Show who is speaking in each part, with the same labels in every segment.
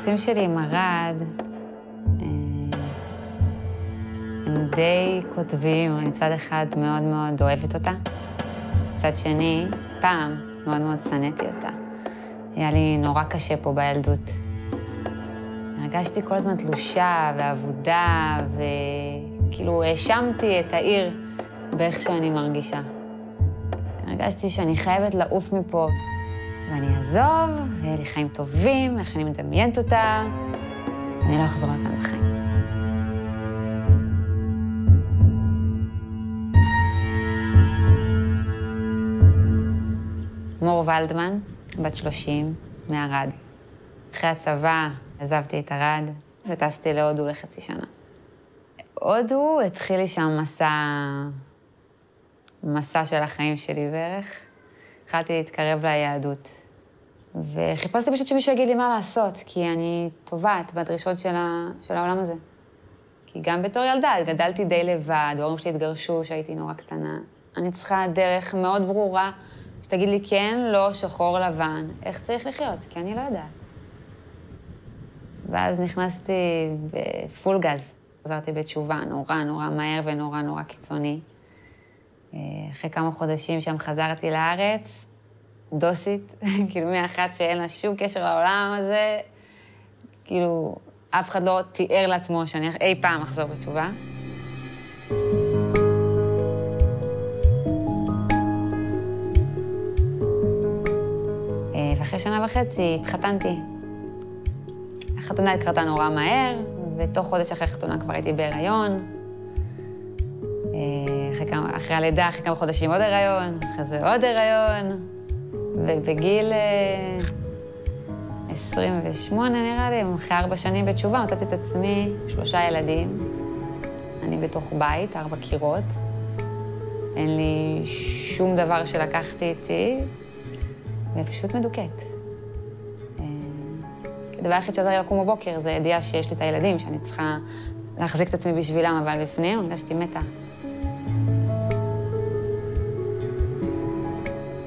Speaker 1: היחסים שלי עם ארד אה, הם די קוטביים. אני מצד אחד מאוד מאוד אוהבת אותה, מצד שני, פעם מאוד מאוד שנאתי אותה. היה לי נורא קשה פה בילדות. הרגשתי כל הזמן תלושה ואבודה, וכאילו האשמתי את העיר באיך שאני מרגישה. הרגשתי שאני חייבת לעוף מפה, ואני אעזוב, ויהיה לי חיים טובים, איך שאני מדמיינת אותה, אני לא אחזור לכאן בחיים. מור ולדמן, בת 30, מערד. אחרי הצבא עזבתי את ערד וטסתי להודו לחצי שנה. הודו התחיל לי שם מסע, מסע של החיים שלי בערך. התחלתי להתקרב ליהדות. וחיפשתי פשוט שמישהו יגיד לי מה לעשות, כי אני טובעת בדרישות של, ה... של העולם הזה. כי גם בתור ילדה גדלתי די לבד, ההורים שלי התגרשו כשהייתי נורא קטנה. אני צריכה דרך מאוד ברורה שתגיד לי כן, לא, שחור, לבן, איך צריך לחיות, כי אני לא יודעת. ואז נכנסתי בפול גז. חזרתי בתשובה נורא נורא מהר ונורא נורא קיצוני. אה, אחרי כמה חודשים שם חזרתי לארץ, דוסית, כאילו מאחת שאין לה שום קשר לעולם הזה, כאילו, אף אחד לא תיאר לעצמו שאני אי פעם אחזור בתשובה. אה, ואחרי שנה וחצי התחתנתי. החתונה התקרתה נורא מהר, ותוך חודש אחרי החתונה כבר הייתי בהיריון. אחרי, כמה, אחרי הלידה, אחרי כמה חודשים עוד הריון, אחרי זה עוד הריון, ובגיל 28 אה, נראה לי, אחרי ארבע שנים בתשובה, מצאתי את עצמי שלושה ילדים. אני בתוך בית, ארבע קירות. אין לי שום דבר שלקחתי איתי, ופשוט מדוכאת. אה, הדבר היחיד שעזר לי לקום בבוקר זה ידיעה שיש לי את הילדים, שאני צריכה להחזיק את עצמי בשבילם, אבל בפנים הרגשתי מתה.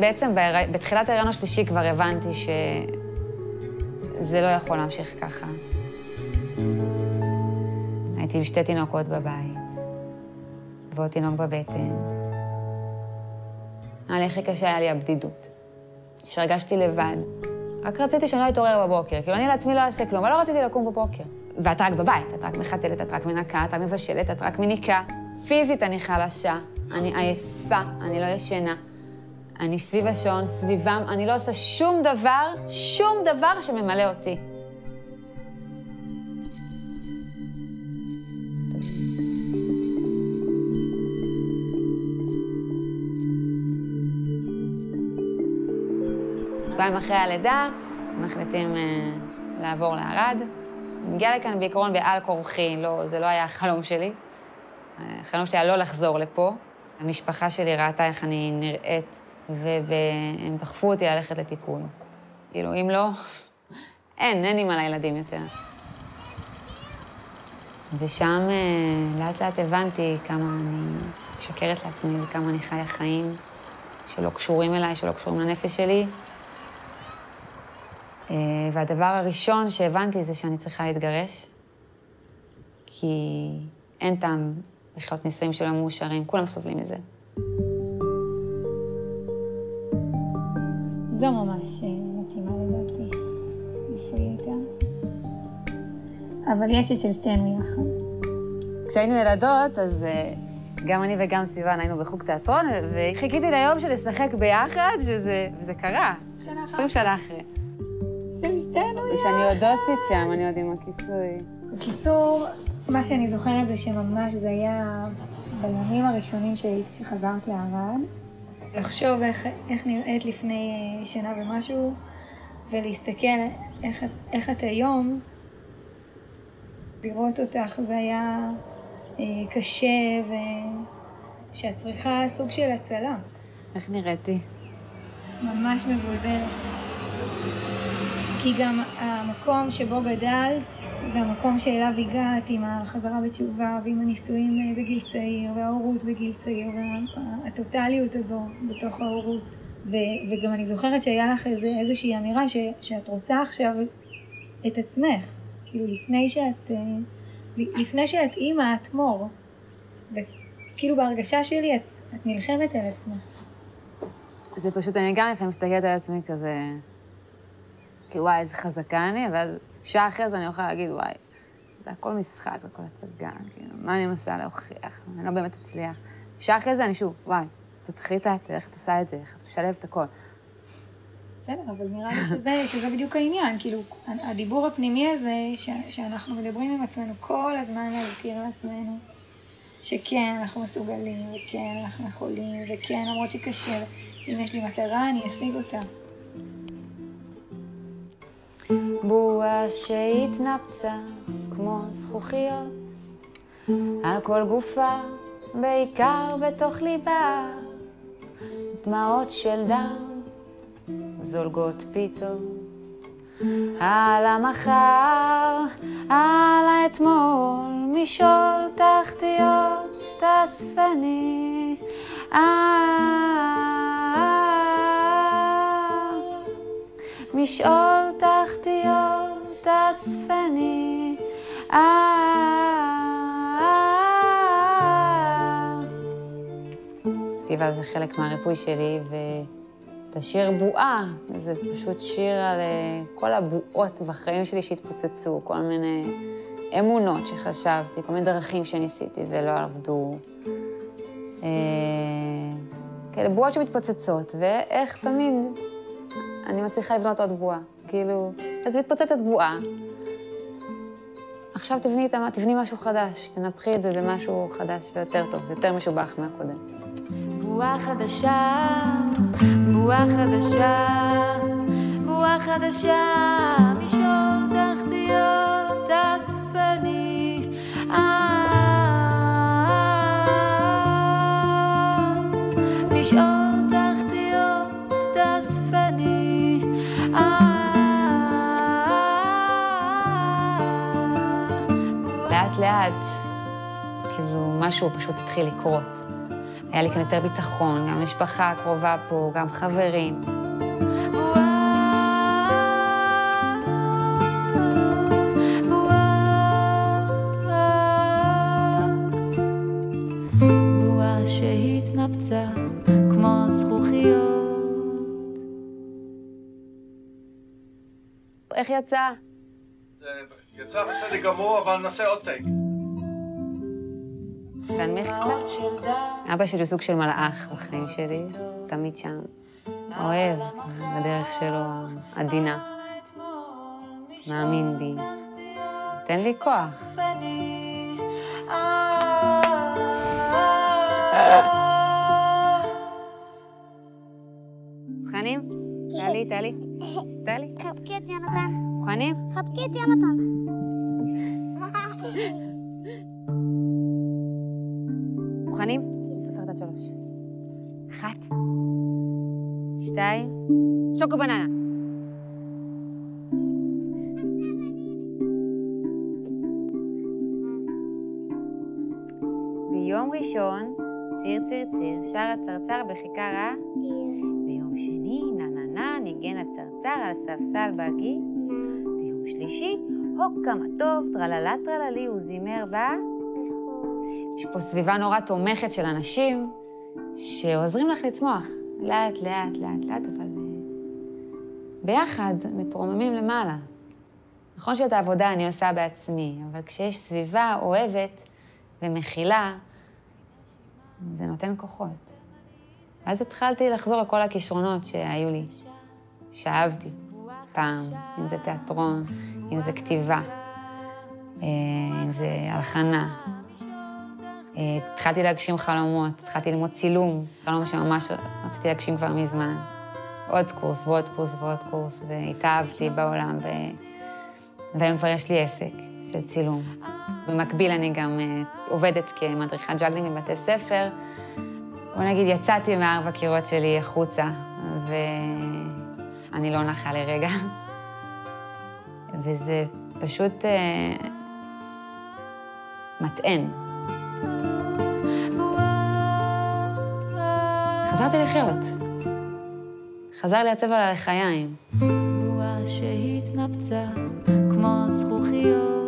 Speaker 1: בעצם בתחילת ההיריון השלישי כבר הבנתי שזה לא יכול להמשיך ככה. הייתי עם שתי תינוקות בבית, ועוד תינוק בבטן. היה לי הכי קשה היה לי הבדידות. שהרגשתי לבד. רק רציתי שאני לא אתעורר בבוקר, כאילו אני לעצמי לא אעשה כלום, אבל לא רציתי לקום בבוקר. ואת רק בבית, את רק מחתלת, את רק מנקה, את רק מבשלת, את רק מניקה. פיזית אני חלשה, אני עייפה, אני לא ישנה. אני סביב השעון, סביבם, אני לא עושה שום דבר, שום דבר שממלא אותי. שבועיים אחרי הלידה, מחליטים אה, לעבור לערד. אני מגיעה לכאן בעיקרון בעל כורחי, לא, זה לא היה החלום שלי. החלום שלי היה לא לחזור לפה. המשפחה שלי ראתה איך אני נראית, והם דחפו אותי ללכת לטיפול. כאילו, אם לא, אין, אין אימא לילדים יותר. ושם אה, לאט לאט הבנתי כמה אני משקרת לעצמי וכמה אני חיה חיים שלא קשורים אליי, שלא קשורים לנפש שלי. אה, והדבר הראשון שהבנתי זה שאני צריכה להתגרש, כי אין טעם לחיות נישואים שלא מאושרים, כולם סובלים מזה.
Speaker 2: זו ממש מתאימה לדעתי, איפה היא הייתה. אבל יש את של שתיהן ביחד.
Speaker 1: כשהיינו ילדות, אז אה, גם אני וגם סיוון היינו בחוג תיאטרון, וחיכיתי ליום של לשחק ביחד, שזה קרה.
Speaker 2: שנה אחר.
Speaker 1: עשרים שנה אחרי.
Speaker 2: של שתינו יחד.
Speaker 1: ושאני עוד דוסית שם, אני עוד עם הכיסוי.
Speaker 2: בקיצור, מה שאני זוכרת זה שממש זה היה בימים הראשונים. שחזרת לערד. לחשוב איך, איך נראית לפני אה, שנה ומשהו, ולהסתכל איך, איך את היום, לראות אותך זה היה אה, קשה, ושאת צריכה סוג של הצלה.
Speaker 1: איך נראיתי?
Speaker 2: ממש מבולבלת. כי גם המקום שבו גדלת, והמקום שאליו הגעת עם החזרה בתשובה ועם הנישואים אה, בגיל צעיר וההורות בגיל צעיר והטוטליות הזו בתוך ההורות ו- וגם אני זוכרת שהיה לך איזה, איזושהי אמירה ש- שאת רוצה עכשיו את עצמך. כאילו, לפני שאת, אה, לפני שאת אימא, את מור. וכאילו, בהרגשה שלי, את, את נלחמת על עצמך.
Speaker 1: זה פשוט, אני גם לפעמים מסתכלת על עצמי כזה, כאילו, וואי, איזה חזקה אני, אבל שעה אחרי זה אני יכולה להגיד, וואי, זה הכל משחק, הכל הצגה, כאילו, מה אני מנסה להוכיח? אני לא באמת אצליח. שעה אחרי זה אני שוב, וואי, אז תתחיל את איך את עושה את זה, איך את משלבת הכל.
Speaker 2: בסדר, אבל נראה לי שזה, שזה בדיוק העניין. כאילו, הדיבור הפנימי הזה, ש, שאנחנו מדברים עם עצמנו כל הזמן להזכיר לעצמנו, שכן, אנחנו מסוגלים, וכן, אנחנו יכולים, וכן, למרות שקשה, אם יש לי מטרה, אני אשיג אותה.
Speaker 1: בועה שהתנפצה כמו זכוכיות על כל גופה, בעיקר בתוך ליבה, דמעות של דם זולגות פתאום על המחר, על האתמול, משעול תחתיות אספני. משעול תחתיות אספני. כתיבה אה, אני מצליחה לבנות עוד בועה. כאילו, אז מתפוצצת בועה. עכשיו תבני, תבני משהו חדש, תנפחי את זה במשהו חדש ויותר טוב, יותר משובח מהקודם. בועה חדשה בועה חדשה, בועה חדשה, מישור תחתיות אספני. משעול לאט כאילו, משהו פשוט התחיל לקרות. היה לי כאן יותר ביטחון, גם משפחה קרובה פה, גם חברים. שהתנפצה כמו זכוכיות. איך יצא?
Speaker 3: זה יצא בסדר גמור, אבל נעשה עוד טייק.
Speaker 1: להנמיך קצת. אבא שלי הוא סוג של מלאך בחיים שלי, תמיד שם. אוהב, בדרך שלו עדינה. מאמין בי. תן לי כוח. מוכנים? טלי, טלי. טלי.
Speaker 4: חבקי את יונתן.
Speaker 1: מוכנים?
Speaker 4: חבקי את יונתן.
Speaker 1: מוכנים? סופרת עד שלוש. אחת, שתיים, שוקו בננה. ביום ראשון, ציר ציר ציר, שר הצרצר בכיכר ה... ביום שני, נה נה נה, ניגן הצרצר על ספסל בגי. ביום שלישי, הוק כמה טוב, טרללה טרללי, הוא זימר ב... יש פה סביבה נורא תומכת של אנשים שעוזרים לך לצמוח. לאט, לאט, לאט, לאט, אבל אה, ביחד מתרוממים למעלה. נכון שאת העבודה אני עושה בעצמי, אבל כשיש סביבה אוהבת ומכילה, זה נותן כוחות. ואז התחלתי לחזור לכל הכישרונות שהיו לי, שאהבתי פעם, אם זה תיאטרון, אם זה כתיבה, אה, אם זה הלחנה, אה, התחלתי להגשים חלומות, התחלתי ללמוד צילום, חלום שממש רציתי להגשים כבר מזמן. עוד קורס ועוד קורס ועוד קורס, והתאהבתי בעולם, ו... והיום כבר יש לי עסק של צילום. במקביל אני גם uh, עובדת כמדריכת ג'אגלינג בבתי ספר. בוא נגיד, יצאתי מארבע קירות שלי החוצה, ואני לא נחה לרגע. וזה פשוט uh, מטען. חזרתי לחיות. חזר לי הצבע על הלחיים. בועה שהתנפצה
Speaker 5: כמו זכוכיות.